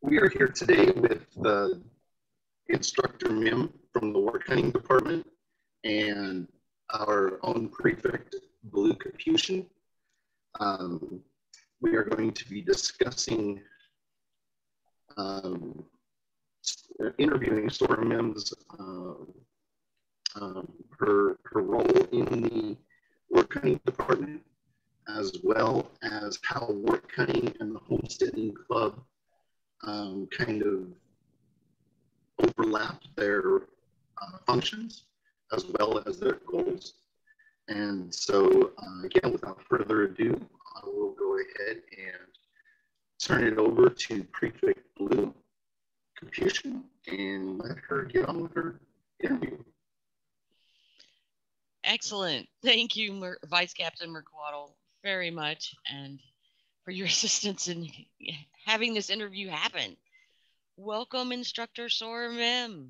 We are here today with the instructor Mimm from the Wortcunning Department and our own prefect, BlueCapucian. Um, we are going to be discussing um, interviewing Soror Mimm's, um, um, her, her role in the Wortcunning Department, as well as how Wortcunning and the Homesteading Club um, kind of overlap their uh, functions as well as their goals. And so, uh, again, without further ado, I will go ahead and turn it over to Prefect Blue Capuchin and let her get on with her interview. Excellent. Thank you, Mer- Vice Captain Merqatyl, very much, and for your assistance in having this interview happen. Welcome, Instructor Soror Mimm.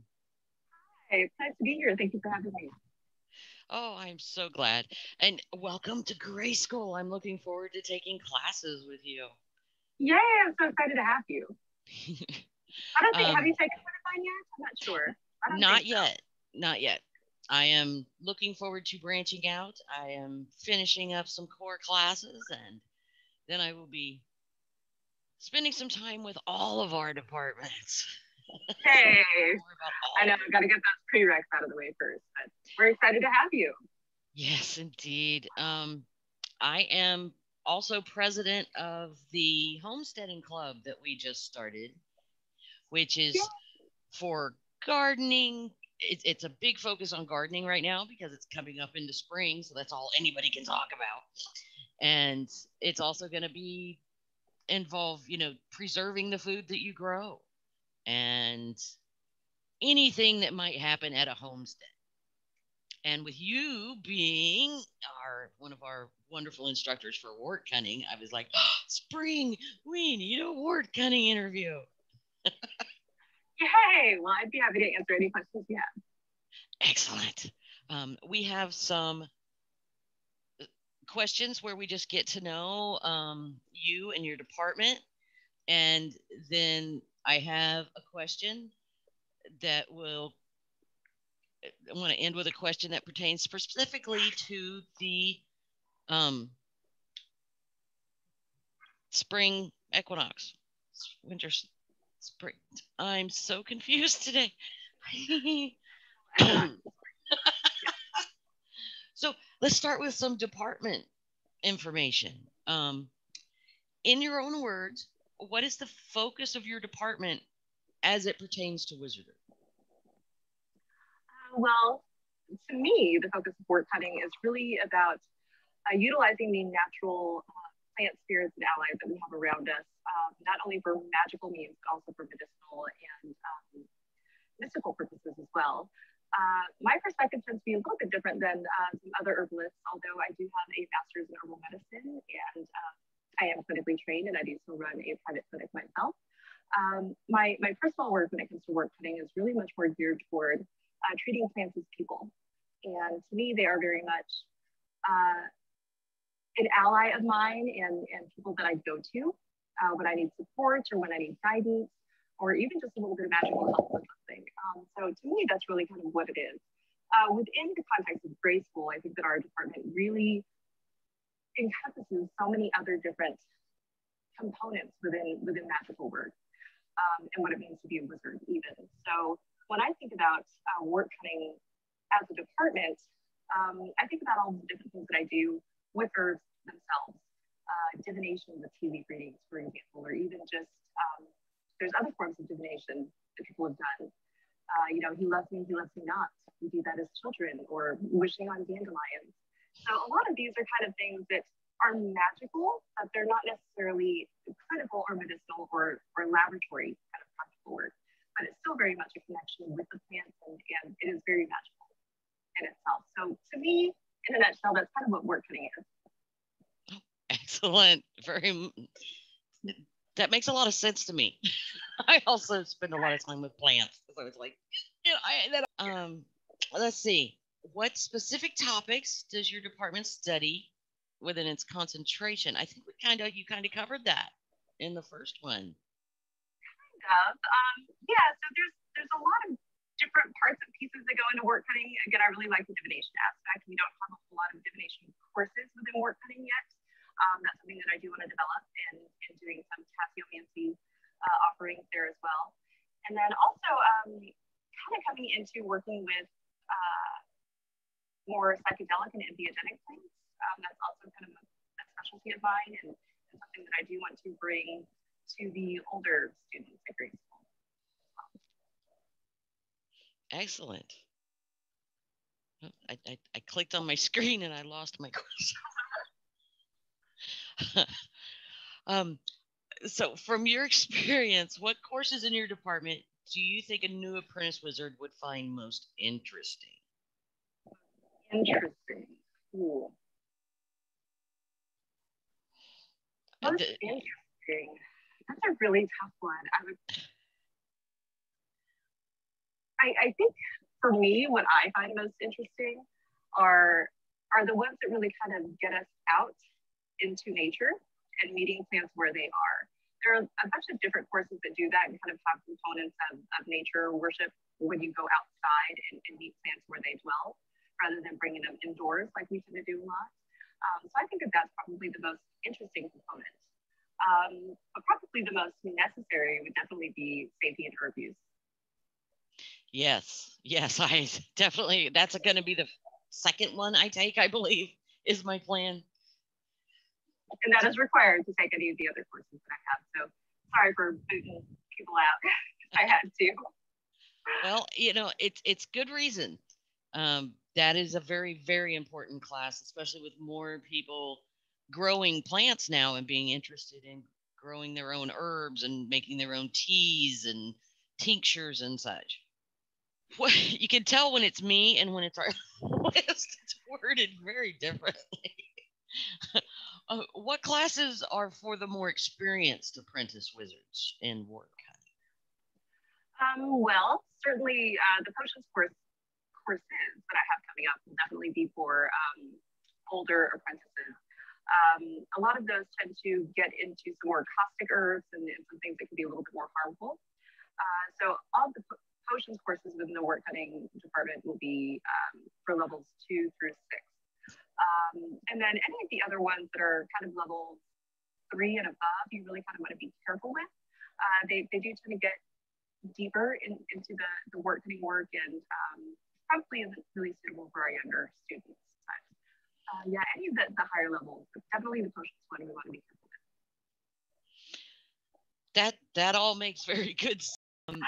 Hi, it's nice to be here. Thank you for having me. Oh, I'm so glad. And welcome to Grey School. I'm looking forward to taking classes with you. Yay, I'm so excited to have you. I don't think, um, have you taken Certifine yet? I'm not sure. Not yet. So. Not yet. I am looking forward to branching out. I am finishing up some core classes and then I will be spending some time with all of our departments. Hey, I know, I've got to get those prereqs out of the way first, but we're excited to have you. Yes, indeed. Um, I am also president of the homesteading club that we just started, which is yeah. for gardening. It's, it's a big focus on gardening right now because it's coming up into spring, so that's all anybody can talk about. And it's also going to be involve, you know, preserving the food that you grow and anything that might happen at a homestead. And with you being our one of our wonderful instructors for wortcunning, I was like, oh, spring, we need a wortcunning interview. Yay! Well, I'd be happy to answer any questions you have. Excellent. Um, we have some questions where we just get to know um, you and your department. And then I have a question that will, I want to end with a question that pertains specifically to the um, spring equinox, winter, spring. I'm so confused today. so let's start with some department information. Um, in your own words, what is the focus of your department as it pertains to wizardry? Uh, well, to me, the focus of wortcunning is really about uh, utilizing the natural uh, plant spirits and allies that we have around us, um, not only for magical means, but also for medicinal and um, mystical purposes as well. Uh, my perspective tends to be a little bit different than uh, some other herbalists, although I do have a master's in herbal medicine and uh, I am clinically trained and I do still run a private clinic myself. Um, my, my personal work when it comes to wortcunning is really much more geared toward uh, treating plants as people. And to me, they are very much uh, an ally of mine and, and people that I go to uh, when I need support or when I need guidance or even just a little bit of magical help with something. Um, so to me, that's really kind of what it is. Uh, within the context of Grey School, I think that our department really encompasses so many other different components within within magical work um, and what it means to be a wizard even. So when I think about uh, wortcunning as a department, um, I think about all the different things that I do with herbs themselves. Uh, divination with tea leaf readings, for example, or even just um, there's other forms of divination that people have done. Uh, you know, he loves me, he loves me not. We do that as children, or wishing on dandelions. So a lot of these are kind of things that are magical, but they're not necessarily clinical or medicinal or, or laboratory kind of practical work. But it's still very much a connection with the plants and, and it is very magical in itself. So to me, in a nutshell, that's kind of what wortcunning is. Excellent. Very that makes a lot of sense to me. I also spend a lot of time with plants. So it's like, you know, I, that, um, let's see. What specific topics does your department study within its concentration? I think we kind of, you kind of covered that in the first one. Kind of. Um, yeah, so there's there's a lot of different parts and pieces that go into wortcunning. Again, I really like the divination aspect. We don't have a whole lot of divination courses within wortcunning yet. Um, that's something that I do want to develop and, and doing some tasseomancy uh, offerings there as well. And then also um, kind of coming into working with uh, more psychedelic and entheogenic plants. Um, that's also kind of a, a specialty of mine and, and, something that I do want to bring to the older students at Grey School. Excellent. I, I, I, clicked on my screen and I lost my question. um, so, from your experience, what courses in your department do you think a new apprentice wizard would find most interesting? Interesting. Cool. Most interesting. That's a really tough one. I would. I, I think for me, what I find most interesting are are the ones that really kind of get us out into nature and meeting plants where they are. There are a bunch of different courses that do that and kind of have components of, of nature worship when you go outside and, and meet plants where they dwell rather than bringing them indoors like we tend to do a lot. Um, so I think that that's probably the most interesting component. Um, but probably the most necessary would definitely be safety and herb use. Yes, yes, I definitely, that's going to be the second one I take, I believe, is my plan. And that is required to take any of the other courses that I have. So sorry for booting people out. I had to. Well, you know, it's it's good reason. Um, that is a very, very important class, especially with more people growing plants now and being interested in growing their own herbs and making their own teas and tinctures and such. Well, you can tell when it's me and when it's our list. It's worded very differently. uh, what classes are for the more experienced apprentice wizards in work? Um, well, certainly uh, the potions course courses that I have coming up will definitely be for um, older apprentices. Um, a lot of those tend to get into some more caustic herbs and, and some things that can be a little bit more harmful. Uh, so all the potions courses within the wortcunning department will be um, for levels two through six. Um, and then any of the other ones that are kind of level three and above, you really kind of want to be careful with. Uh, they, they do tend to get deeper in, into the, the wortcunning work and um, probably isn't really suitable for our younger students. But uh, yeah, any of the, the higher levels, definitely the potions one we want to be careful with. That that all makes very good sense. Um,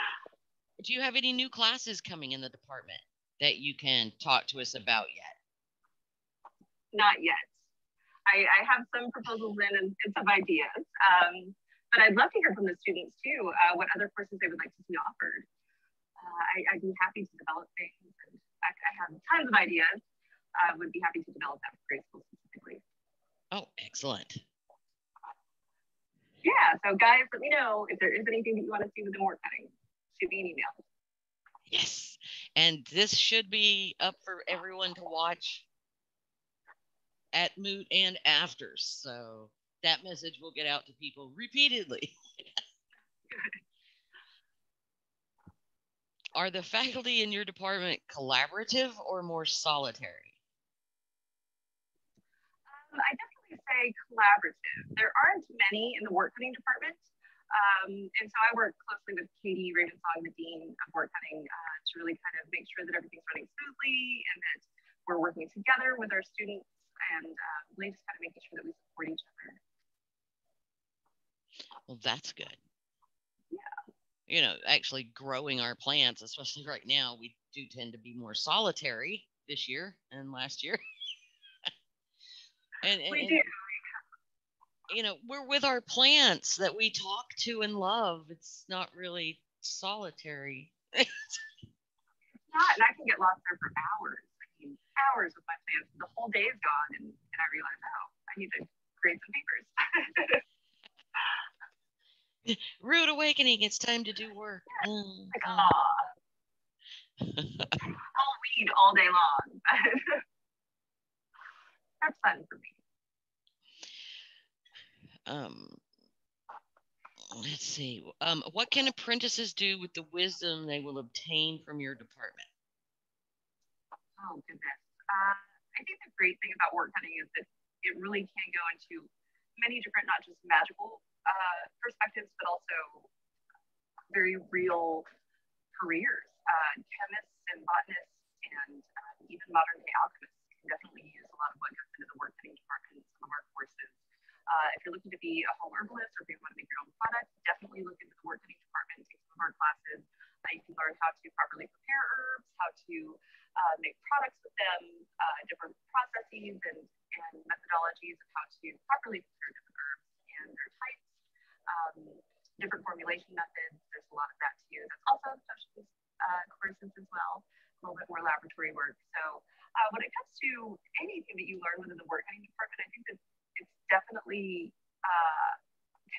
do you have any new classes coming in the department that you can talk to us about yet? Not yet. I, I have some proposals in and, and some ideas. Um, but I'd love to hear from the students too, uh, what other courses they would like to see offered. Uh, I, would be happy to develop things. And I, I have tons of ideas. I uh, would be happy to develop that for Grey School specifically. Oh, excellent. Yeah, so guys, let me know if there is anything that you want to see with the wortcunning. Shoot me an email. Yes, and this should be up for everyone to watch at Moot and after. So that message will get out to people repeatedly. Are the faculty in your department collaborative or more solitary? Um, I definitely say collaborative. There aren't many in the wortcunning department. Um, and so I work closely with Katie Ravensong, the Dean of Wortcunning, uh, to really kind of make sure that everything's running smoothly and that we're working together with our students and uh, really just kind of making sure that we support each other. Well, that's good. Yeah. You know, actually growing our plants, especially right now, we do tend to be more solitary this year and last year. and, and, we do. you know, we're with our plants that we talk to and love. It's not really solitary. it's not, and I can get lost there for hours. Hours with my plants. The whole day is gone, and, and I realize, oh, I need to create some papers. Rude awakening. It's time to do work. Mm, like, mm. I'll read all day long. That's fun for me. Um, let's see. Um, what can apprentices do with the wisdom they will obtain from your department? Oh, goodness. Uh, I think the great thing about wortcunning is that it really can go into many different, not just magical uh, perspectives, but also very real careers. Uh, chemists and botanists and uh, even modern day alchemists can definitely use a lot of what goes into the wortcunning department in some of our courses. Uh, if you're looking to be a home herbalist or if you want to make your own product, definitely look into the wortcunning department, take some of our classes. You can learn how to properly prepare herbs, how to uh, make products with them, uh, different processes and, and methodologies of how to properly prepare different herbs and their types, um, different formulation methods. There's a lot of that too. That's also specialist uh, courses as well, a little bit more laboratory work. So uh, when it comes to anything that you learn within the work department, I think that it's definitely uh,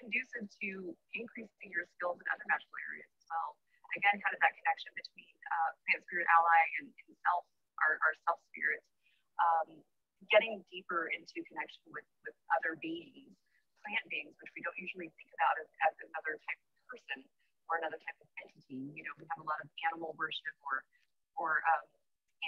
conducive to increasing your skills in other magical areas as well. Again, kind of that connection between uh, plant spirit ally and, and self, our, our self spirit, um, getting deeper into connection with, with other beings, plant beings, which we don't usually think about as, as another type of person or another type of entity. You know, we have a lot of animal worship or or um,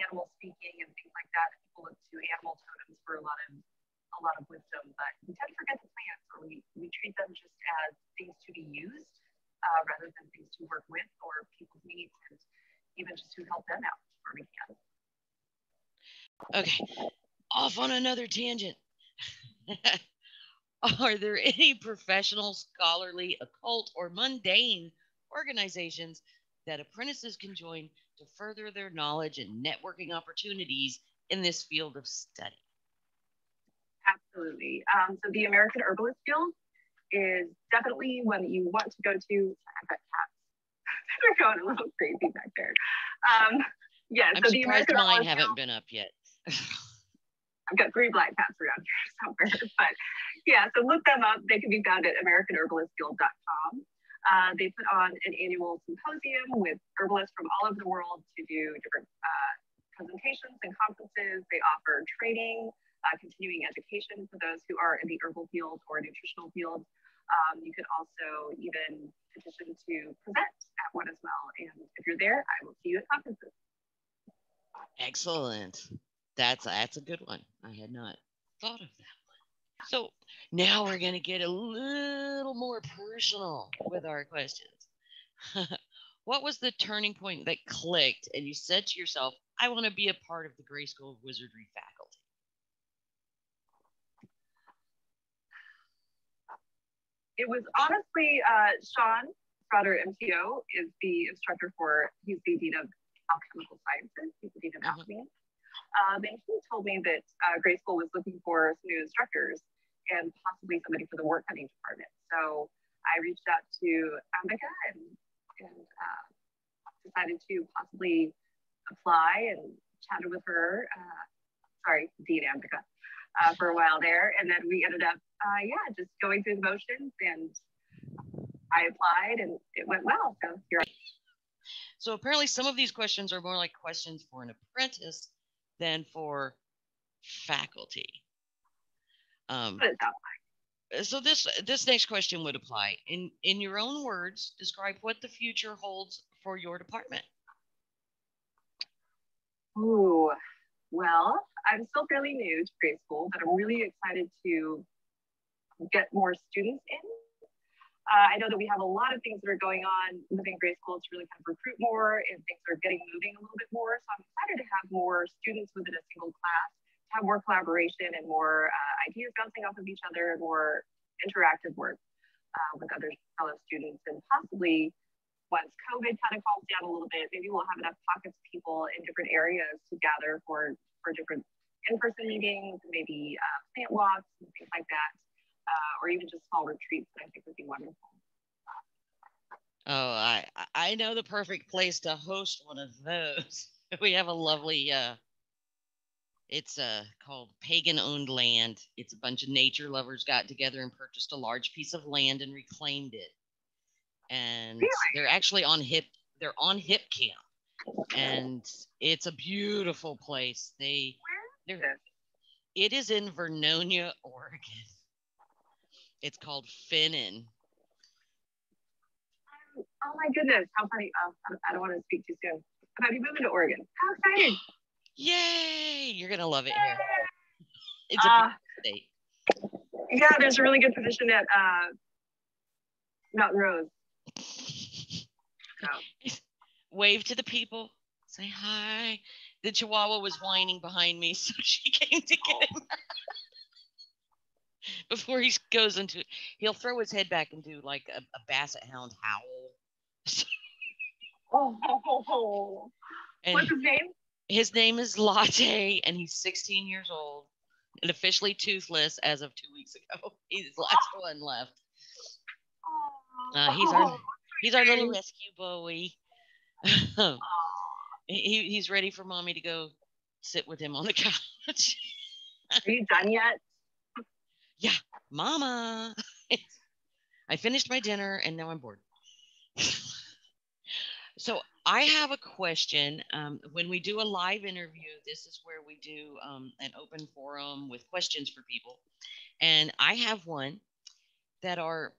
animal speaking and things like that. People look to animal totems for a lot of a lot of wisdom, but we tend to forget the plants, or we, we treat them just as things to be used uh, rather than things to work with or people's needs and even just to help them out where we can. Okay, off on another tangent. Are there any professional, scholarly, occult, or mundane organizations that apprentices can join to further their knowledge and networking opportunities in this field of study? Absolutely. Um, so the American Herbalist Guild is definitely one that you want to go to. I've got cats. They're going a little crazy back there. Um, yeah, I'm so surprised the American mine Herbalist haven't Guild, been up yet. I've got three black cats around here somewhere. But yeah, so look them up. They can be found at AmericanHerbalistGuild.com. Uh, they put on an annual symposium with herbalists from all over the world to do different uh, presentations and conferences. They offer training, uh, continuing education for those who are in the herbal field or nutritional field. Um, you can also even petition to present at one as well. And if you're there, I will see you at conferences. Excellent. That's that's a good one. I had not thought of that one. So now we're gonna get a little more personal with our questions. what was the turning point that clicked and you said to yourself, I want to be a part of the Grey School of Wizardry faculty? It was honestly uh, Sean Trotter, MTO, is the instructor for, he's the Dean of Alchemical Sciences, he's the Dean of Mhm. Alchemy. Um, and he told me that uh, Grey School was looking for some new instructors and possibly somebody for the wortcunning department. So I reached out to Ambika and, and uh, decided to possibly apply and chatted with her. Uh, sorry, Dean Ambika, uh, for a while there. And then we ended up, uh, yeah, just going through the motions and I applied and it went well. So here So apparently some of these questions are more like questions for an apprentice than for faculty. Um, put it that so this this next question would apply in in your own words describe what the future holds for your department Ooh, well, I'm still fairly new to Grey School, but I'm really excited to get more students in. Uh, I know that we have a lot of things that are going on within Grey School to really kind of recruit more and things are getting moving a little bit more. So I'm excited to have more students within a single class, to have more collaboration and more uh, ideas bouncing off of each other, more interactive work uh, with other fellow students, and possibly once COVID kind of calms down a little bit, maybe we'll have enough pockets of people in different areas to gather for, for different in-person meetings, maybe uh, plant walks and things like that, uh, or even just small retreats that I think would be wonderful. oh i i know the perfect place to host one of those we have a lovely uh it's uh called pagan owned land it's a bunch of nature lovers got together and purchased a large piece of land and reclaimed it and Really? they're actually on hip they're on hip camp and it's a beautiful place they they're It is in Vernonia, Oregon. It's called Finnan. Oh my goodness, how funny. Oh, I don't want to speak too soon. About you moving to Oregon. How excited. Yay! You're going to love it here. It's a uh, state. Yeah, there's a really good position at uh, Mountain Rose. So. Wave to the people. Say hi. The Chihuahua was whining behind me, so she came to get him. Before he goes into, he'll throw his head back and do like a, a basset hound howl. oh, oh, oh. What's his name? His name is Latte, and he's 16 years old and officially toothless as of two weeks ago. He's the last one left. Uh, he's our he's our little rescue Bowie. he, he's ready for mommy to go sit with him on the couch. Are you done yet? Yeah, mama. I finished my dinner and now I'm bored. so I have a question. Um, when we do a live interview, this is where we do um, an open forum with questions for people. And I have one that are,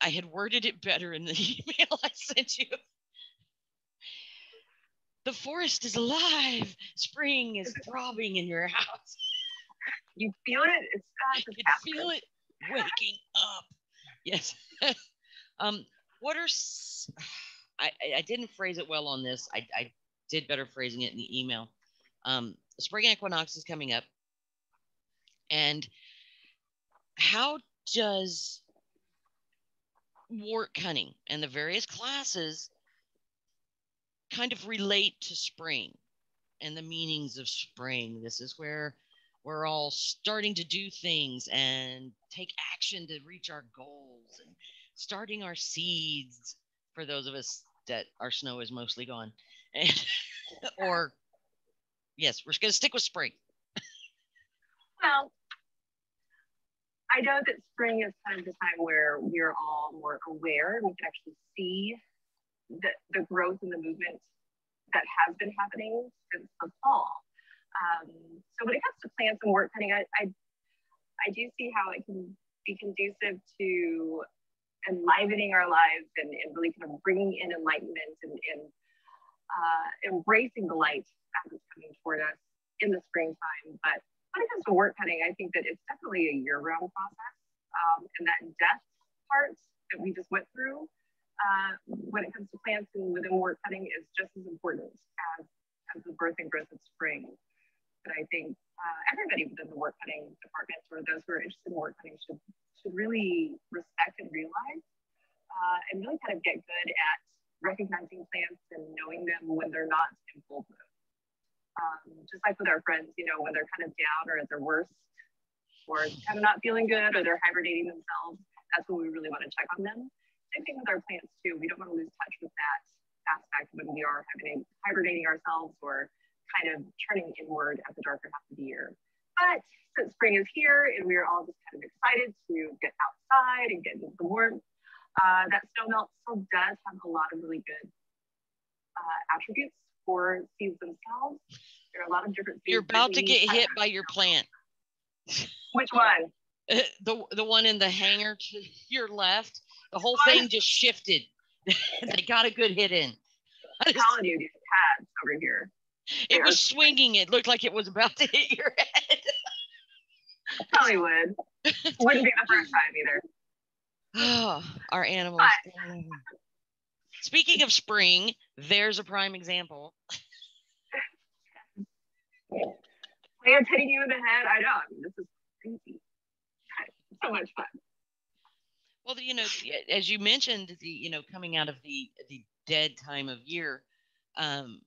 I had worded it better in the email I sent you. The forest is alive. Spring is throbbing in your house. You feel it? It's I can feel it waking up. Yes. um, what are I, I didn't phrase it well on this. I, I did better phrasing it in the email. Um, spring equinox is coming up. And how does wortcunning and the various classes kind of relate to spring and the meanings of spring? This is where we're all starting to do things and take action to reach our goals and starting our seeds for those of us that our snow is mostly gone. or, yes, we're going to stick with spring. well, I know that spring is kind of the time where we're all more aware. We can actually see the, the growth and the movement that has been happening since the fall. Um, so when it comes to plants and wortcunning, I, I, I do see how it can be conducive to enlivening our lives and, and really kind of bringing in enlightenment and, and uh, embracing the light as it's coming toward us in the springtime. But when it comes to wortcunning, I think that it's definitely a year-round process. Um, and that death part that we just went through, uh, when it comes to plants and within wortcunning, is just as important as, as the birth and growth of spring. But I think uh, everybody within the wortcunning department or those who are interested in wortcunning should to really respect and realize uh, and really kind of get good at recognizing plants and knowing them when they're not in full bloom. Um, just like with our friends, you know, when they're kind of down or at their worst, or kind of not feeling good, or they're hibernating themselves, that's when we really want to check on them. Same thing with our plants too. We don't want to lose touch with that aspect when we are hibernating, hibernating ourselves or kind of turning inward at the darker half of the year. But since spring is here and we are all just kind of excited to get outside and get into the warmth, uh, that snow melt still does have a lot of really good uh, attributes for seeds themselves. There are a lot of different You're about to get hit by your plant. Which one? the, the one in the hanger to your left. The whole thing just shifted. they got a good hit in. I'm telling you, these pads over here. It was swinging. It looked like it was about to hit your head. Probably would. Wouldn't be the first time either. Oh, our animals. Speaking of spring, there's a prime example. Plants hitting you in the head. I know. I mean, this is crazy. So much fun. Well, you know, as you mentioned, the you know coming out of the the dead time of year, um,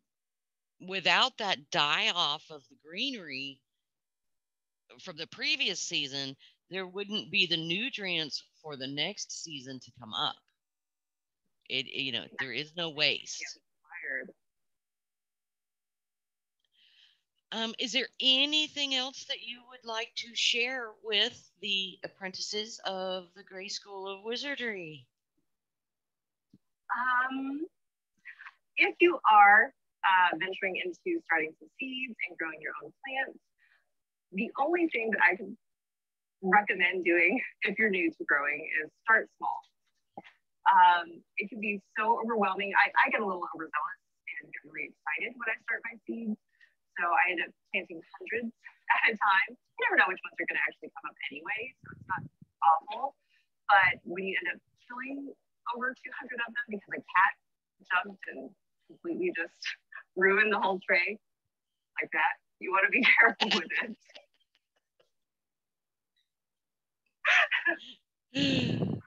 without that die off of the greenery from the previous season, there wouldn't be the nutrients for the next season to come up. It, you know, there is no waste. Um, is there anything else that you would like to share with the apprentices of the Grey School of Wizardry? Um, if you are uh, venturing into starting some seeds and growing your own plants, the only thing that I can recommend doing if you're new to growing is start small. Um, it can be so overwhelming. I, I get a little overzealous and get really excited when I start my seeds. So I end up planting hundreds at a time. You never know which ones are going to actually come up anyway, so it's not awful. But when you end up killing over 200 of them because a cat jumped and completely just ruined the whole tray like that, you want to be careful with it.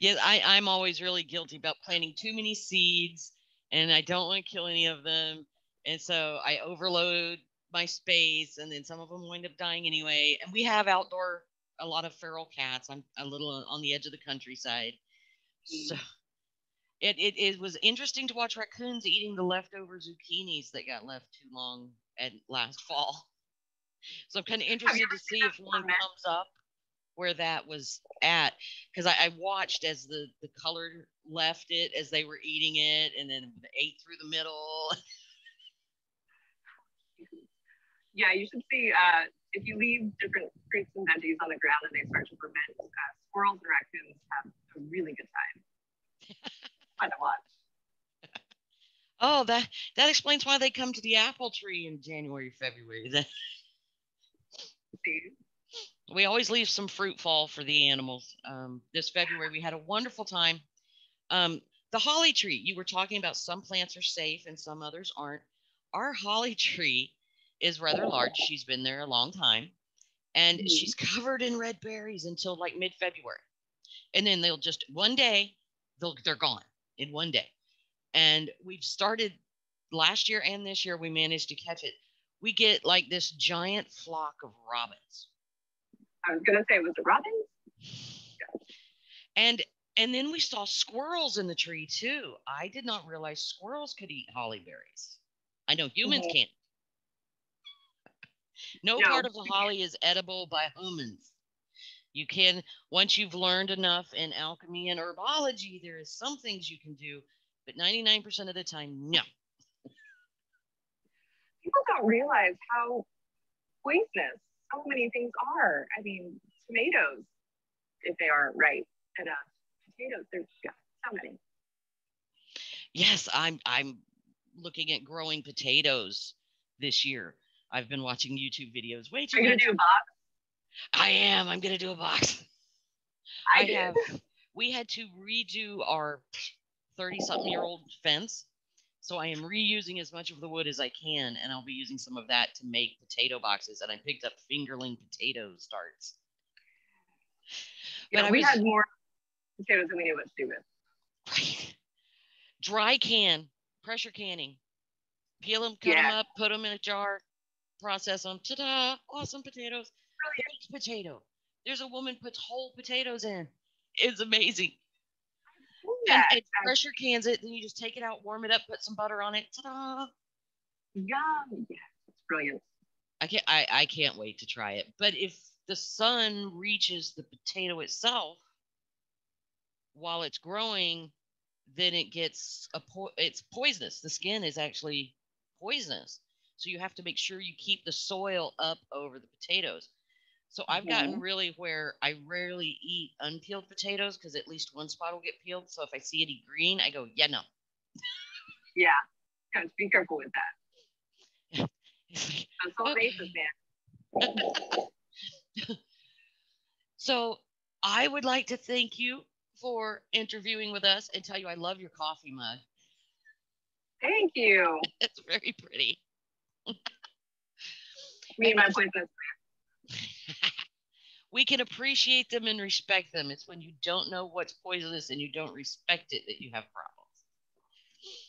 Yes, I, I'm always really guilty about planting too many seeds and I don't want to kill any of them. And so I overload my space and then some of them wind up dying anyway. And we have outdoor, a lot of feral cats. I'm a little on the edge of the countryside. So it, it, it was interesting to watch raccoons eating the leftover zucchinis that got left too long at last fall. So I'm kind of interested to see if one comes up where that was at because I, I, watched as the the color left it as they were eating it and then ate through the middle. yeah, you should see uh, if you leave different fruits and veggies on the ground and they start to ferment. Uh, squirrels and raccoons have a really good time. Fun to watch. Oh, that that explains why they come to the apple tree in January, February. We always leave some fruit fall for the animals. Um, this February, we had a wonderful time. Um, the holly tree, you were talking about some plants are safe and some others aren't. Our holly tree is rather large. She's been there a long time and mm-hmm. she's covered in red berries until like mid February. And then they'll just one day, they'll, they're gone in one day. And we've started last year and this year, we managed to catch it. We get like this giant flock of robins I was gonna say, was it robins? And and then we saw squirrels in the tree too. I did not realize squirrels could eat holly berries. I know humans mm-hmm. can't. No, no, part of the holly is edible by humans. You can, once you've learned enough in alchemy and herbology, there is some things you can do, but 99% of the time, no. People don't realize how poisonous so many things are. I mean, tomatoes, if they aren't right enough, potatoes, there's yeah, so many. Yes, I'm I'm looking at growing potatoes this year. I've been watching YouTube videos. Way too. Are you gonna do a box? I am. I'm gonna do a box. I, I have. We had to redo our 30 something year old fence so I am reusing as much of the wood as I can, and I'll be using some of that to make potato boxes. And I picked up fingerling potato starts. Yeah, but we was, had more potatoes than we knew what to do with. Right. Dry can, pressure canning. Peel them, cut yeah. them up, put them in a jar, process them. Ta-da! Awesome potatoes. Baked potato. There's a woman puts whole potatoes in. It's amazing Yeah, and it pressure cans it. Then you just take it out, warm it up, put some butter on it. Ta-da! Yum! Yeah, it's brilliant. I can't. I, I can't wait to try it. But if the sun reaches the potato itself while it's growing, then it gets a po- it's poisonous. The skin is actually poisonous. So you have to make sure you keep the soil up over the potatoes. So I've gotten mm-hmm. really where I rarely eat unpeeled potatoes because at least one spot will get peeled. So if I see any green, I go, yeah, no. yeah, gotta be careful with that. Okay. man. so I would like to thank you for interviewing with us and tell you I love your coffee mug. Thank you. it's very pretty. Me and my boyfriend we can appreciate them and respect them. It's when you don't know what's poisonous and you don't respect it that you have problems.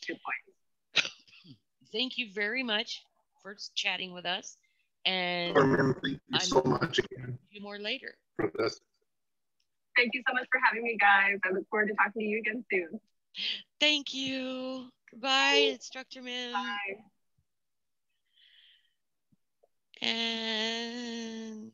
Good point. Thank you very much for chatting with us. And Carmen, thank you I'm so much again. You more later. Thank you so much for having me, guys. I look forward to talking to you again soon. Thank you. Goodbye, Instructor Mimm. Bye. And